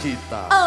cita.